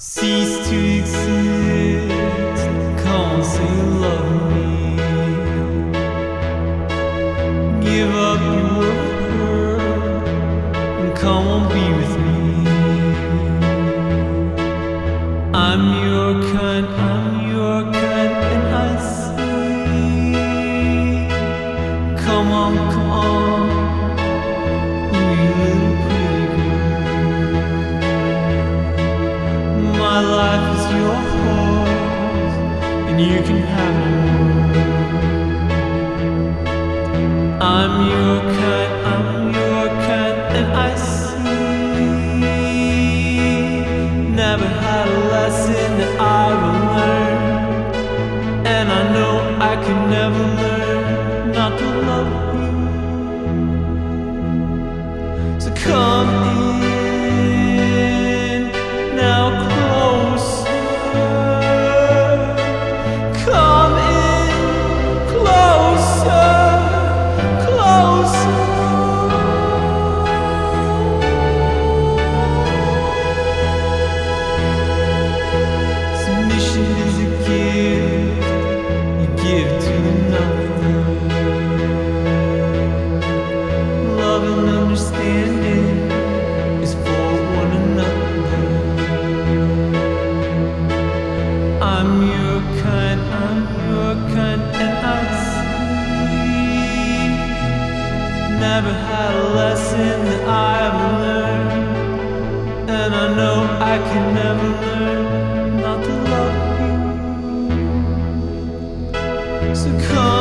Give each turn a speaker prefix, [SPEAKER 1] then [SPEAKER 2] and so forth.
[SPEAKER 1] Cease to exist. On, say you love me. Give up your world and come on, be with me. I'm your kind, I'm your kind, and I see. Come on, come on, you My life is your horse, and you can have it all. I'm your kind, I'm your kind, and I see. Never had a lesson that I Never had a lesson that I've learned, and I know I can never learn not to love you. So come